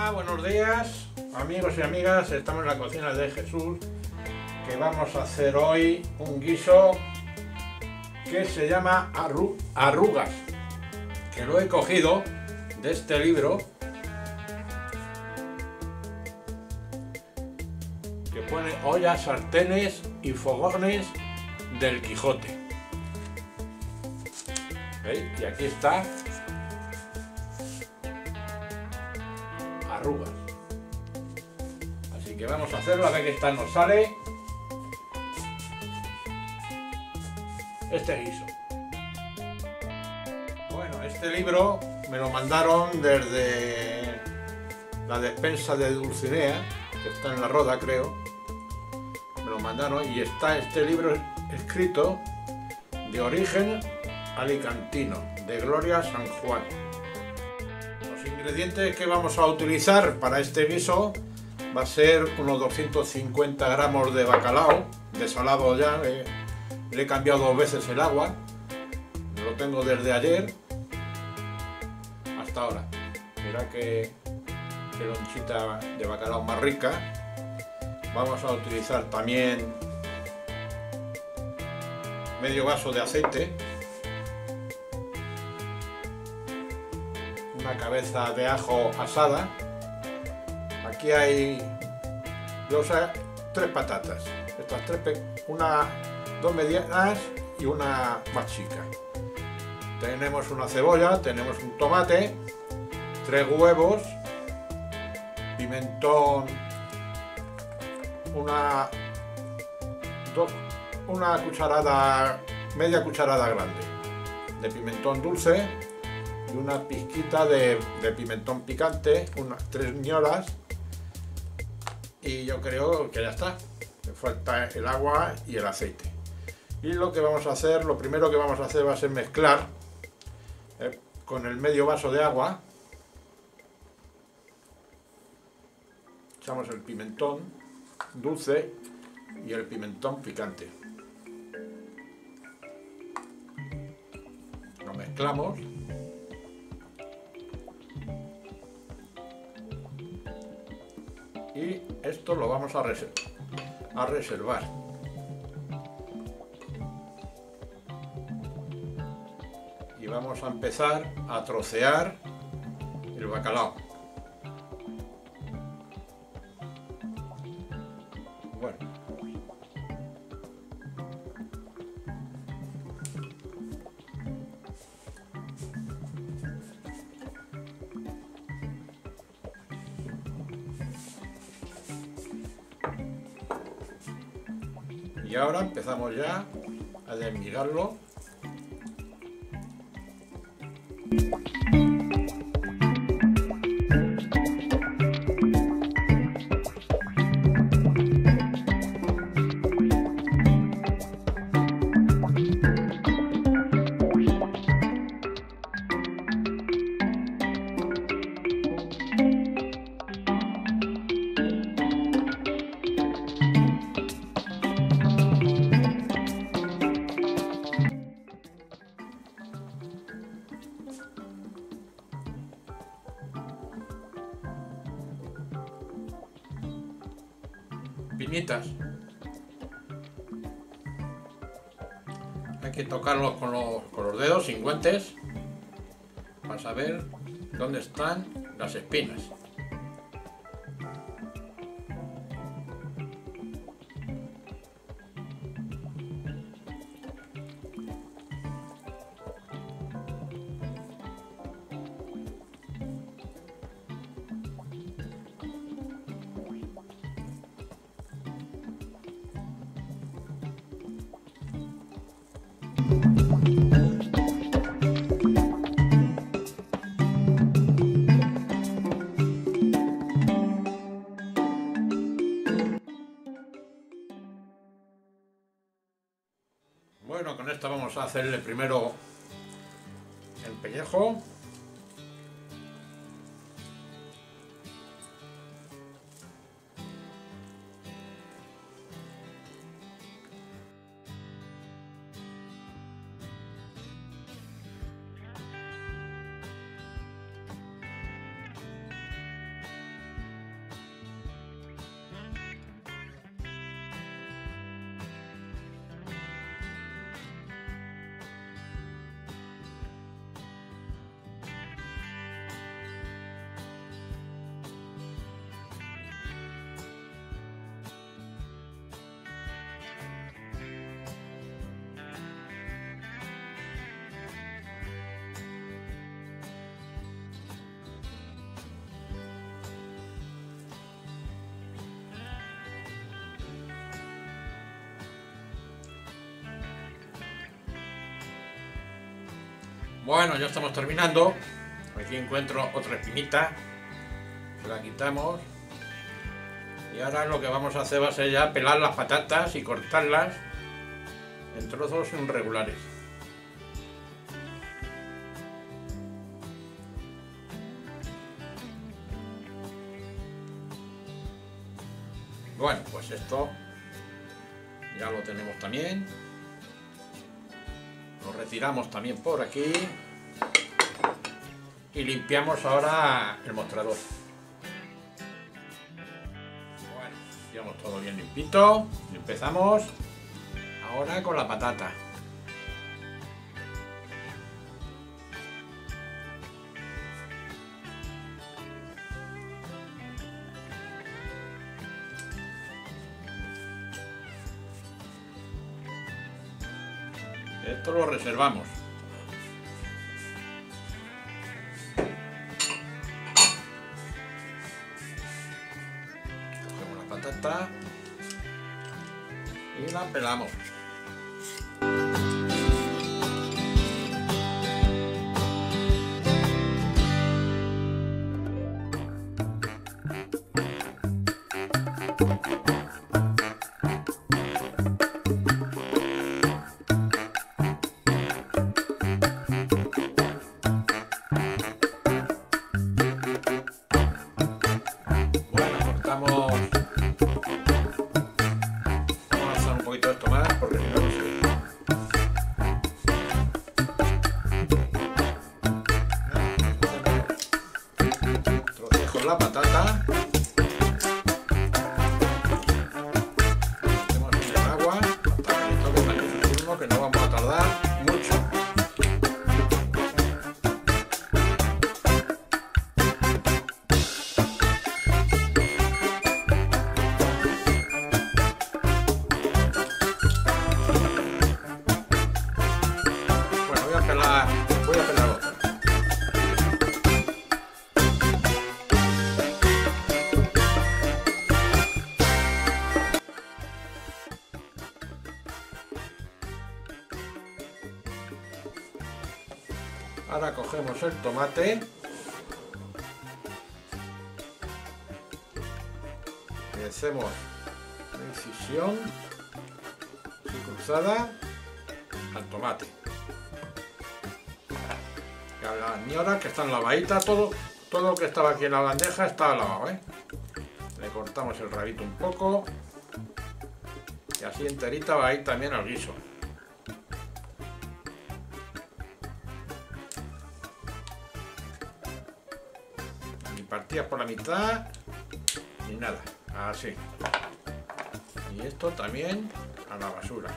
Hola, buenos días, amigos y amigas. Estamos en la cocina de Jesús, que vamos a hacer hoy un guiso que se llama arru- arrugas, que lo he cogido de este libro que pone ollas, sartenes y fogones del Quijote. Y aquí está hacerlo a ver qué tal nos sale este guiso. Bueno, este libro me lo mandaron desde la despensa de Dulcinea, que está en la Roda, creo. Me lo mandaron y está este libro escrito de origen alicantino, de Gloria San Juan. Los ingredientes que vamos a utilizar para este guiso va a ser unos 250 gramos de bacalao, desalado ya, le, le he cambiado dos veces el agua, lo tengo desde ayer hasta ahora. Mira que, que lonchita de bacalao más rica. Vamos a utilizar también medio vaso de aceite, una cabeza de ajo asada. Aquí hay usé tres patatas, estas tres, una, dos medianas y una más chica. Tenemos una cebolla, tenemos un tomate, tres huevos, pimentón, una, dos, una cucharada, media cucharada grande de pimentón dulce y una pizquita de, de pimentón picante, unas tres ñoras y yo creo que ya está. Falta el agua y el aceite. Y lo que vamos a hacer, lo primero que vamos a hacer va a ser mezclar eh, con el medio vaso de agua. Echamos el pimentón dulce y el pimentón picante. Lo mezclamos. Y esto lo vamos a, reser- a reservar. Y vamos a empezar a trocear el bacalao. Ya a desmigarlo. Con los, con los dedos sin guantes para saber dónde están las espinas. Bueno, con esta vamos a hacerle primero el pellejo. Bueno, ya estamos terminando. Aquí encuentro otra espinita. La quitamos. Y ahora lo que vamos a hacer va a ser ya pelar las patatas y cortarlas en trozos irregulares. Bueno, pues esto ya lo tenemos también. Retiramos también por aquí. Y limpiamos ahora el mostrador. Bueno, llevamos todo bien limpito. Y empezamos ahora con la patata. Esto lo reservamos. Cogemos la patata y la pelamos. Voy a pelar otra. Ahora cogemos el tomate. Y hacemos incisión así cruzada al tomate. La ñora que están lavaditas, todo, todo lo que estaba aquí en la bandeja está lavado, ¿eh? Le cortamos el rabito un poco. Y así enterita va a ir también al guiso. Ni partidas por la mitad, ni nada. Así. Y esto también a la basura.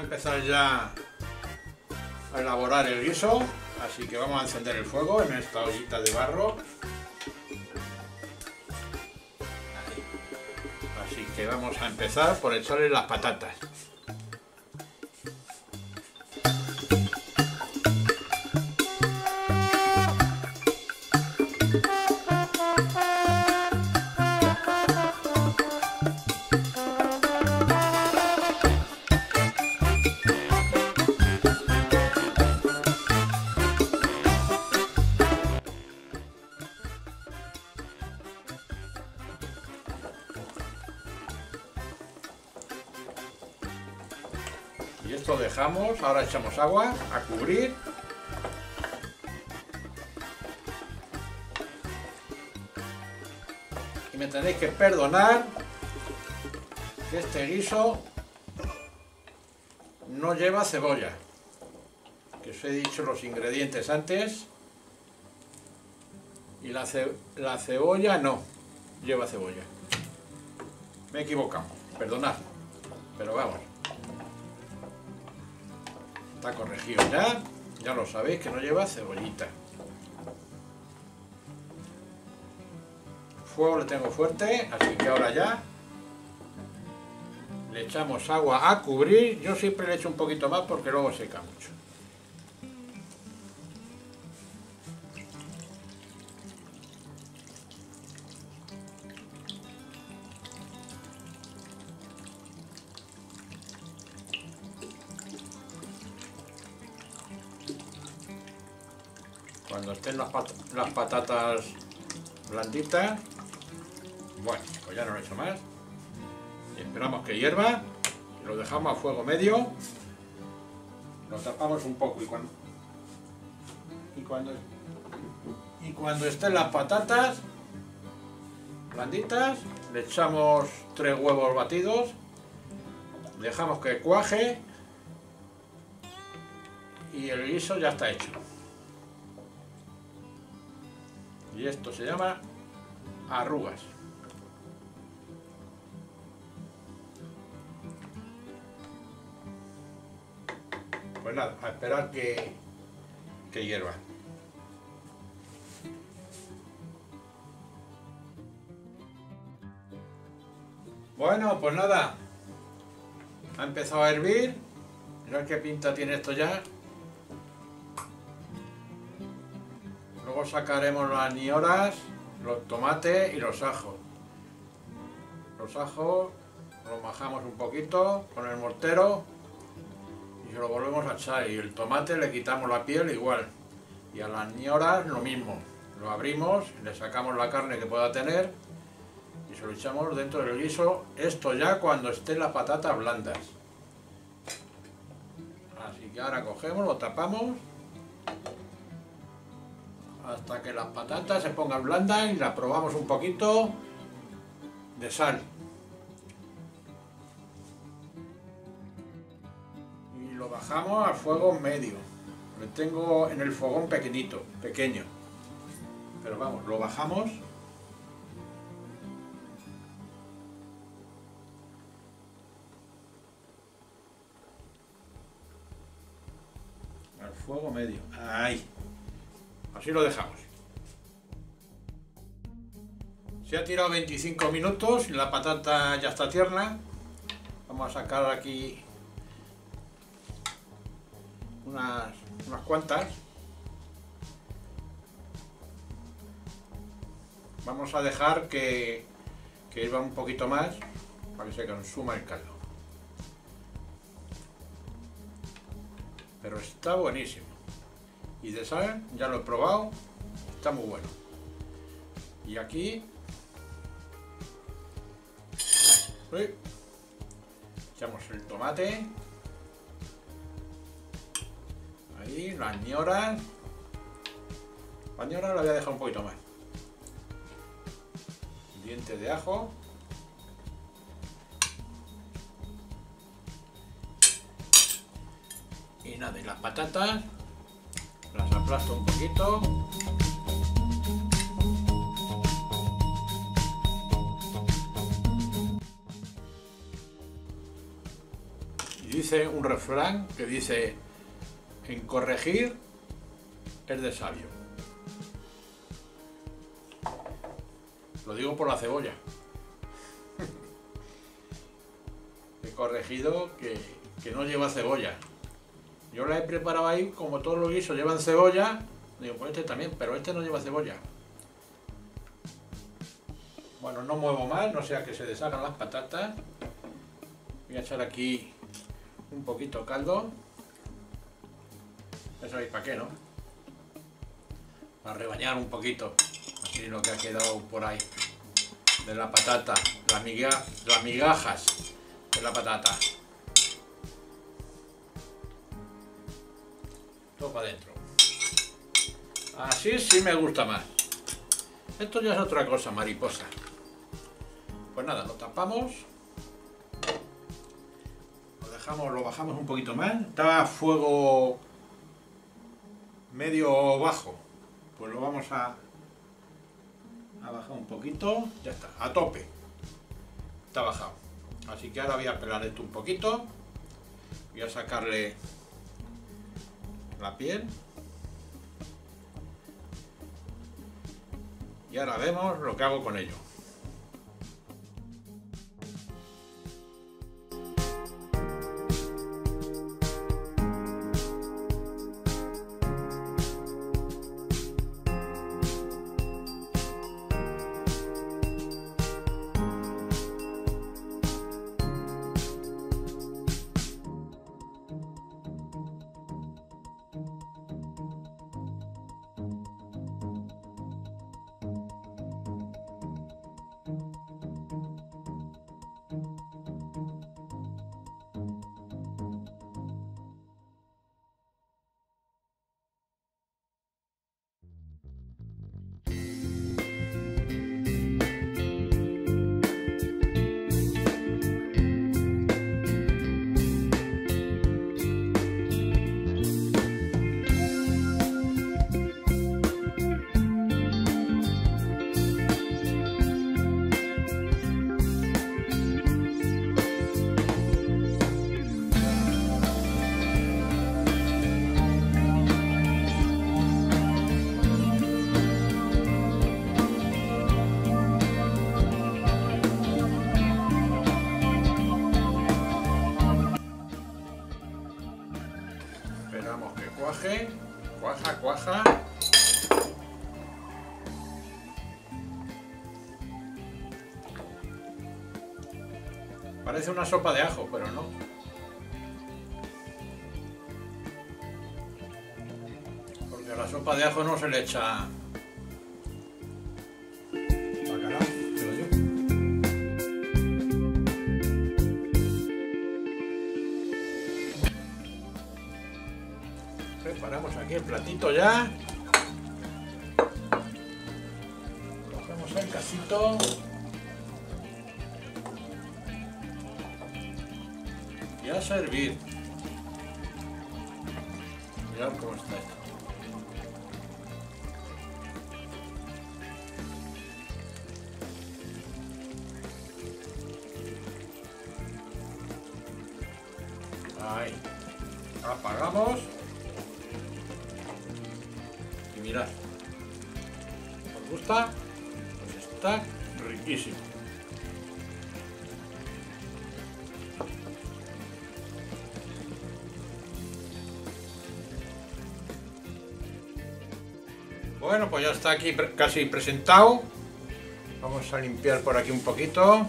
A empezar ya a elaborar el guiso, así que vamos a encender el fuego en esta ollita de barro. Así que vamos a empezar por echarle las patatas. Echamos agua a cubrir. Y me tenéis que perdonar que este guiso no lleva cebolla. Que os he dicho los ingredientes antes. Y la, la cebolla no lleva cebolla. Me he perdonad. Pero vamos. Está corregido ya. Ya lo sabéis que no lleva cebollita. Fuego le tengo fuerte, así que ahora ya le echamos agua a cubrir. Yo siempre le echo un poquito más porque luego seca mucho. Cuando estén las, patatas blanditas, bueno, pues ya no lo he hecho más. Esperamos que hierva, lo dejamos a fuego medio, lo tapamos un poco y cuando, y cuando, y cuando estén las patatas blanditas, le echamos tres huevos batidos, dejamos que cuaje y el guiso ya está hecho. Y esto se llama arrugas. Pues nada, a esperar que, que hierva. Bueno, pues nada. Ha empezado a hervir. Mirad qué pinta tiene esto ya. Sacaremos las nioras, los tomates y los ajos. Los ajos los majamos un poquito con el mortero y se lo volvemos a echar. Y el tomate le quitamos la piel igual. Y a las nioras lo mismo. Lo abrimos, le sacamos la carne que pueda tener y se lo echamos dentro del guiso. Esto ya cuando estén las patatas blandas. Así que ahora cogemos, lo tapamos hasta que las patatas se pongan blandas y las probamos un poquito de sal. Y lo bajamos a fuego medio. Lo tengo en el fogón pequeñito, pequeño. Pero vamos, lo bajamos. Al fuego medio. Ahí. Así lo dejamos. Se ha tirado 25 minutos y la patata ya está tierna. Vamos a sacar aquí unas, unas cuantas. Vamos a dejar que, que hirva un poquito más para que se consuma el caldo. Pero está buenísimo. Y de sal, ya lo he probado, está muy bueno. Y aquí echamos el tomate. Ahí, las ñoras. Las ñoras la voy a dejar un poquito más. Dientes de ajo. Y nada, y las patatas las aplasto un poquito. Y dice un refrán que dice, en corregir es de sabio. Lo digo por la cebolla. He corregido que, que no lleva cebolla. Yo la he preparado ahí, como todos los guisos llevan cebolla, digo, pues este también, pero este no lleva cebolla. Bueno, no muevo más, no sea que se deshagan las patatas. Voy a echar aquí un poquito caldo. Ya sabéis para qué, ¿no? Para rebañar un poquito, así lo que ha quedado por ahí de la patata, las migajas de la patata. Todo para adentro. Así sí me gusta más. Esto ya es otra cosa, mariposa. Pues nada, lo tapamos. Lo dejamos, lo bajamos un poquito más. Está a fuego medio bajo. Pues lo vamos a, a bajar un poquito. Ya está, a tope. Está bajado. Así que ahora voy a pelar esto un poquito. Voy a sacarle la piel. Y ahora vemos lo que hago con ello. Parece una sopa de ajo, pero no. Porque a la sopa de ajo no se le echa. Preparamos aquí el platito ya. Cogemos el casito. A servir. Mirad cómo está esto. Ahí. Apagamos. Y mirad. ¿Os gusta? Pues está riquísimo. Bueno, pues ya está aquí casi presentado. Vamos a limpiar por aquí un poquito.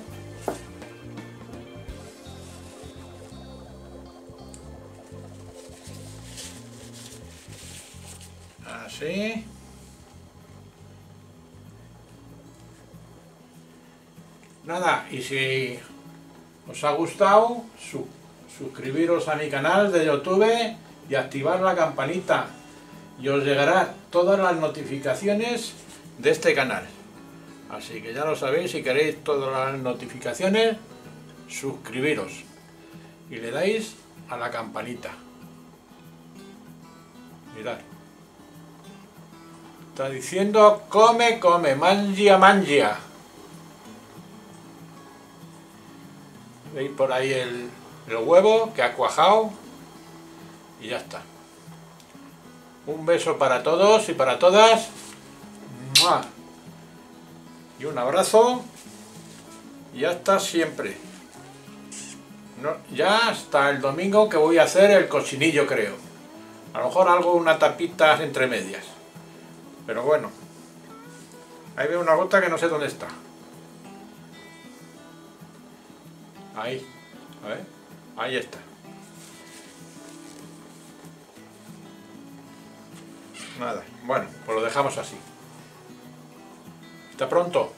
Así. Nada, y si os ha gustado, su- suscribiros a mi canal de YouTube y activar la campanita y os llegará todas las notificaciones de este canal. Así que ya lo sabéis, si queréis todas las notificaciones, suscribiros y le dais a la campanita. Mirad. Está diciendo come, come, mangia, mangia. Veis por ahí el, el huevo que ha cuajado y ya está. Un beso para todos y para todas. Y un abrazo. Y hasta siempre. Ya hasta el domingo que voy a hacer el cochinillo, creo. A lo mejor algo, una tapita entre medias. Pero bueno. Ahí veo una gota que no sé dónde está. Ahí. A ver. Ahí está. Nada. Bueno, pues lo dejamos así. Hasta pronto.